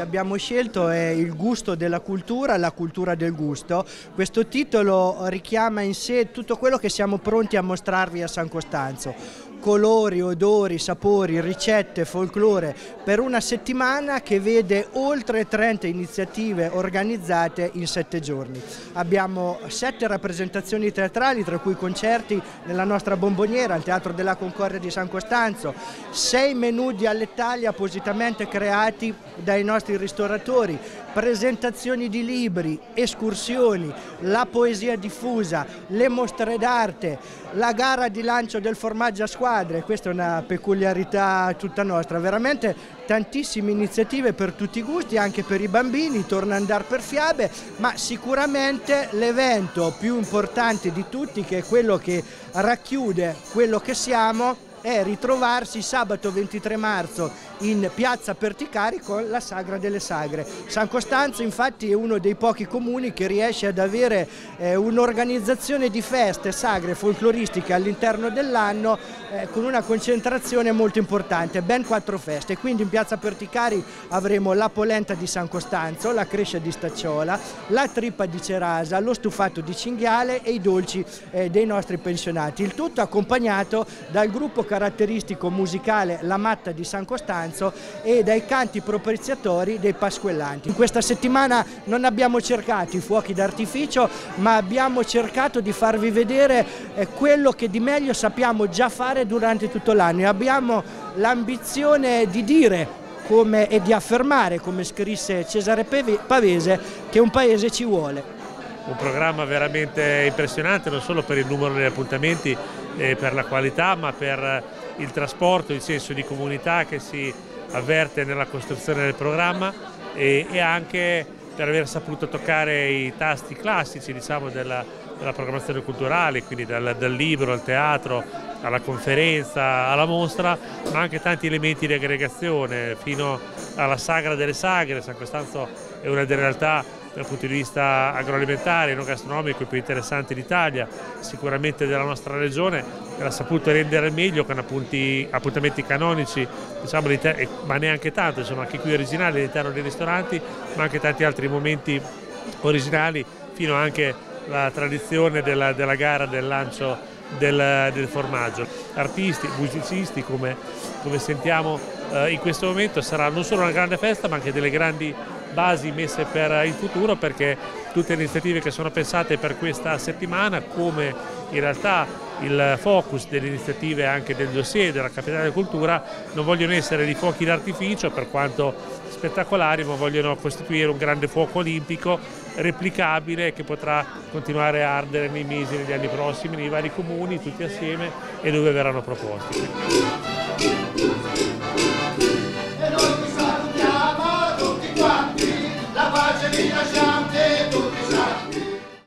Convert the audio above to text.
abbiamo scelto è Il gusto della cultura, la cultura del gusto. Questo titolo richiama in sé tutto quello che siamo pronti a mostrarvi a San Costanzo colori, odori, sapori, ricette, folklore per una settimana che vede oltre 30 iniziative organizzate in sette giorni. Abbiamo sette rappresentazioni teatrali tra cui concerti nella nostra bomboniera al Teatro della Concordia di San Costanzo, sei menù di all'Italia appositamente creati dai nostri ristoratori, presentazioni di libri, escursioni, la poesia diffusa, le mostre d'arte, la gara di lancio del formaggio a squadre, questa è una peculiarità tutta nostra, veramente tantissime iniziative per tutti i gusti, anche per i bambini, torna ad andare per fiabe, ma sicuramente l'evento più importante di tutti, che è quello che racchiude quello che siamo, è ritrovarsi sabato 23 marzo in piazza Perticari con la Sagra delle Sagre. San Costanzo infatti è uno dei pochi comuni che riesce ad avere eh, un'organizzazione di feste, sagre folcloristiche all'interno dell'anno eh, con una concentrazione molto importante, ben quattro feste. Quindi in piazza Perticari avremo la polenta di San Costanzo, la crescia di Stacciola, la trippa di Cerasa, lo stufato di cinghiale e i dolci eh, dei nostri pensionati. Il tutto accompagnato dal gruppo caratteristico musicale La Matta di San Costanzo e dai canti propiziatori dei Pasquellanti. In questa settimana non abbiamo cercato i fuochi d'artificio ma abbiamo cercato di farvi vedere eh, quello che di meglio sappiamo già fare durante tutto l'anno e abbiamo l'ambizione di dire come, e di affermare, come scrisse Cesare Pavese, che un paese ci vuole un programma veramente impressionante non solo per il numero degli appuntamenti e per la qualità ma per il trasporto, il senso di comunità che si avverte nella costruzione del programma e, e anche per aver saputo toccare i tasti classici diciamo, della, della, programmazione culturale, quindi dal, dal, libro al teatro, alla conferenza, alla mostra, ma anche tanti elementi di aggregazione, fino alla sagra delle sagre, San Costanzo è una delle realtà dal punto di vista agroalimentare non gastronomico più interessanti d'Italia, sicuramente della nostra regione, che l'ha saputo rendere meglio con appunti, appuntamenti canonici, diciamo, ma neanche tanto, sono anche qui originali all'interno dei ristoranti, ma anche tanti altri momenti originali, fino anche alla tradizione della, della gara del lancio del, del, formaggio. Artisti, musicisti come, come sentiamo eh, in questo momento sarà non solo una grande festa ma anche delle grandi basi messe per il futuro perché tutte le iniziative che sono pensate per questa settimana come in realtà il focus delle iniziative anche del dossier della Capitale della Cultura non vogliono essere di fuochi d'artificio per quanto spettacolari ma vogliono costituire un grande fuoco olimpico replicabile che potrà continuare a ardere nei mesi e negli anni prossimi nei vari comuni tutti assieme e dove verranno proposti.